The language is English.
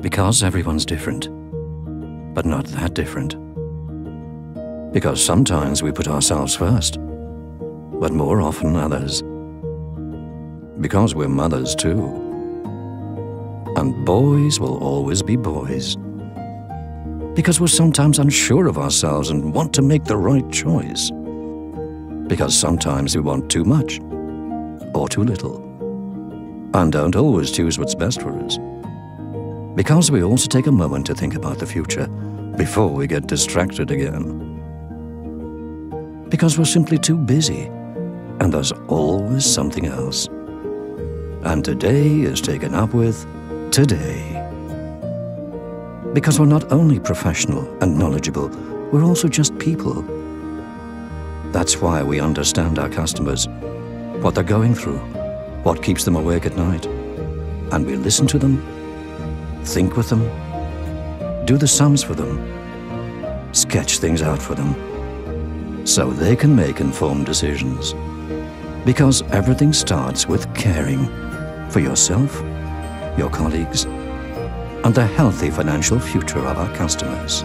Because everyone's different, but not that different. Because sometimes we put ourselves first, but more often others. Because we're mothers too. And boys will always be boys. Because we're sometimes unsure of ourselves and want to make the right choice. Because sometimes we want too much or too little. And don't always choose what's best for us. Because we also take a moment to think about the future before we get distracted again. Because we're simply too busy and there's always something else. And today is taken up with today. Because we're not only professional and knowledgeable, we're also just people. That's why we understand our customers, what they're going through, what keeps them awake at night. And we listen to them, think with them, do the sums for them, sketch things out for them, so they can make informed decisions. Because everything starts with caring for yourself, your colleagues, and the healthy financial future of our customers.